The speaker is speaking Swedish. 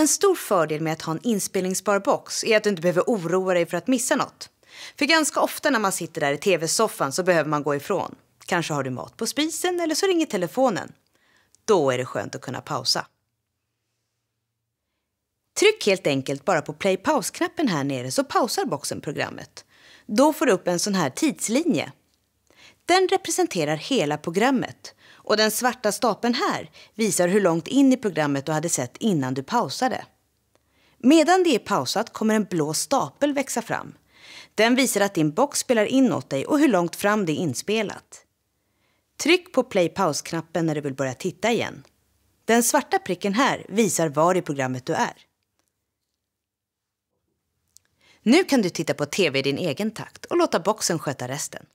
En stor fördel med att ha en inspelningsbar box är att du inte behöver oroa dig för att missa något. För ganska ofta när man sitter där i tv-soffan så behöver man gå ifrån. Kanske har du mat på spisen eller så ringer telefonen. Då är det skönt att kunna pausa. Tryck helt enkelt bara på play paus-knappen här nere så pausar boxen programmet. Då får du upp en sån här tidslinje. Den representerar hela programmet och den svarta stapeln här visar hur långt in i programmet du hade sett innan du pausade. Medan det är pausat kommer en blå stapel växa fram. Den visar att din box spelar in åt dig och hur långt fram det är inspelat. Tryck på play paus-knappen när du vill börja titta igen. Den svarta pricken här visar var i programmet du är. Nu kan du titta på tv i din egen takt och låta boxen sköta resten.